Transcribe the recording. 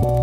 you